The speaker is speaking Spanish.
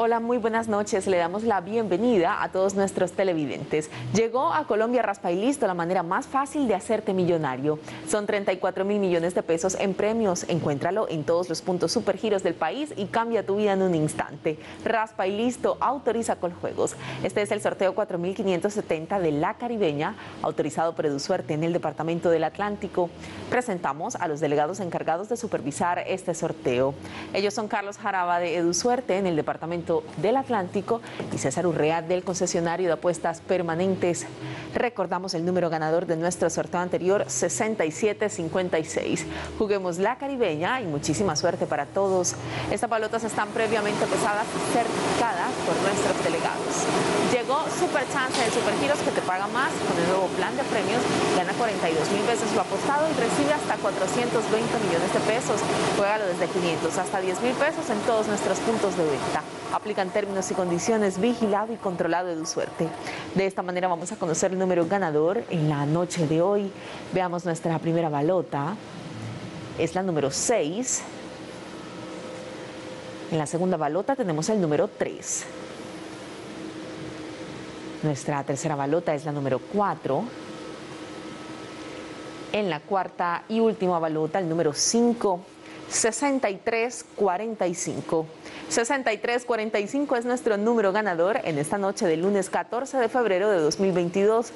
Hola, muy buenas noches. Le damos la bienvenida a todos nuestros televidentes. Llegó a Colombia Raspa y Listo, la manera más fácil de hacerte millonario. Son 34 mil millones de pesos en premios. Encuéntralo en todos los puntos supergiros del país y cambia tu vida en un instante. Raspa y Listo autoriza con juegos. Este es el sorteo 4570 de La Caribeña, autorizado por EduSuerte en el Departamento del Atlántico. Presentamos a los delegados encargados de supervisar este sorteo. Ellos son Carlos Jaraba de EduSuerte en el Departamento del Atlántico y César Urrea del concesionario de apuestas permanentes. Recordamos el número ganador de nuestro sorteo anterior, 6756. Juguemos la caribeña y muchísima suerte para todos. Estas balotas están previamente pesadas certificadas por nuestros delegados. Chance de Supergiros que te paga más con el nuevo plan de premios. Gana 42 mil veces lo apostado y recibe hasta 420 millones de pesos. Juégalo desde 500 hasta 10 mil pesos en todos nuestros puntos de venta. Aplican términos y condiciones vigilado y controlado de tu suerte. De esta manera vamos a conocer el número ganador en la noche de hoy. Veamos nuestra primera balota. Es la número 6. En la segunda balota tenemos el número 3. Nuestra tercera balota es la número 4. En la cuarta y última balota, el número 5. 6345. 6345 es nuestro número ganador en esta noche del lunes 14 de febrero de 2022.